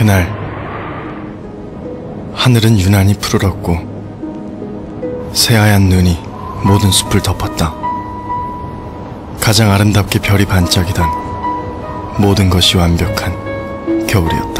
그날 하늘은 유난히 푸르렀고 새하얀 눈이 모든 숲을 덮었다. 가장 아름답게 별이 반짝이던 모든 것이 완벽한 겨울이었다.